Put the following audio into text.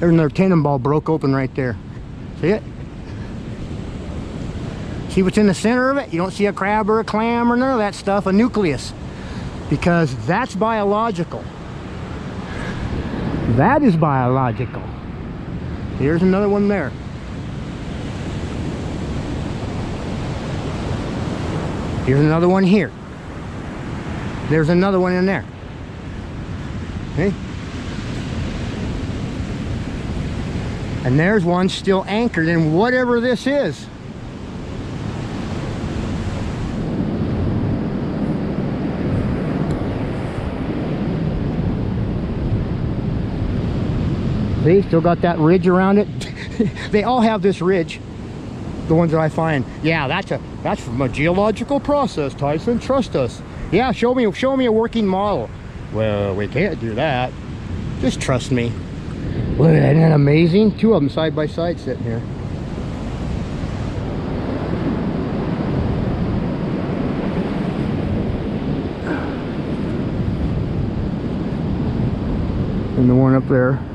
There's their ball broke open right there. See it? See what's in the center of it? You don't see a crab or a clam or none of that stuff, a nucleus. Because that's biological. That is biological. Here's another one there. Here's another one here. There's another one in there. Okay? And there's one still anchored in whatever this is. See, still got that ridge around it. they all have this ridge. The ones that I find. Yeah, that's a that's from a geological process, Tyson. Trust us. Yeah, show me show me a working model. Well, we can't do that. Just trust me. Look at that, isn't that amazing? Two of them side by side sitting here. And the one up there.